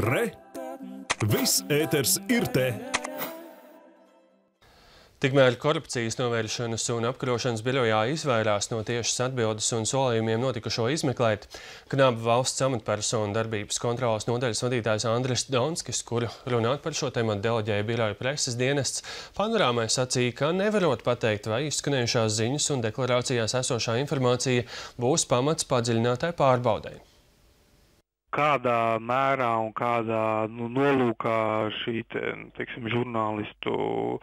Re! Viss ēters ir te! Tikmēr korupcijas novēršanas un apkarošanas birojā izvairās no tiešas atbildes un solījumiem notikušo izmeklēt. Knāba valsts amatpersonu darbības kontrolas nodaļas vadītājs Andris Donskis, kuru runāt par šo tematu deleģēja biroja preses dienests, panorāmai sacīja, ka nevarot pateikt, vai izskanējušās ziņas un deklarācijās esošā informācija būs pamats padziļinātai pārbaudai kādā mērā un kādā nu, nolūkā šī te, teiksim, žurnālistu uh,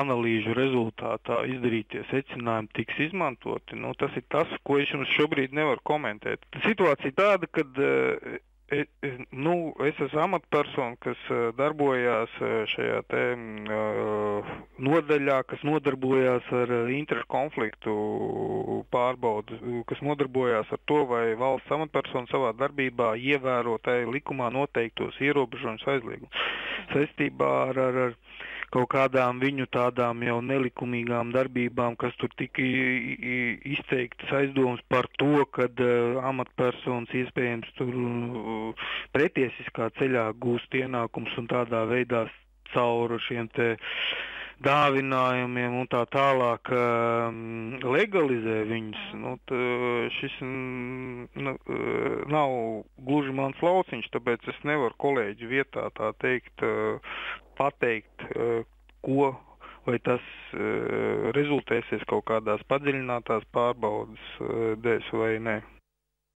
analīžu rezultātā izdarītie secinājumi tiks izmantoti, nu, tas ir tas, ko es jums šobrīd nevaru komentēt. Situācija tāda, ka uh, E, e, nu, es esmu amatpersona, kas e, darbojās šajā te, uh, nodaļā, kas nodarbojās ar interešu konfliktu pārbaudu, kas nodarbojās ar to, vai valsts amatpersona savā darbībā ievēro tai likumā noteiktos ierobežojumus aizliegumus. Saistībā ar, ar, ar kaut kādām viņu tādām jau nelikumīgām darbībām, kas tur tika izteiktas aizdomas par to, ka uh, amatpersonas iespējams tur uh, pretiesiskā ceļā gūst ienākums un tādā veidā caur šiem te dāvinājumiem un tā tālāk um, legalizē viņus. Nu, tā, šis nu, nav gluži mans lauciņš, tāpēc es nevaru kolēģi vietā tā teikt pateikt, eh, ko vai tas rezultēsies kaut kādās padziļinātās pārbaudas dēļ vai nē.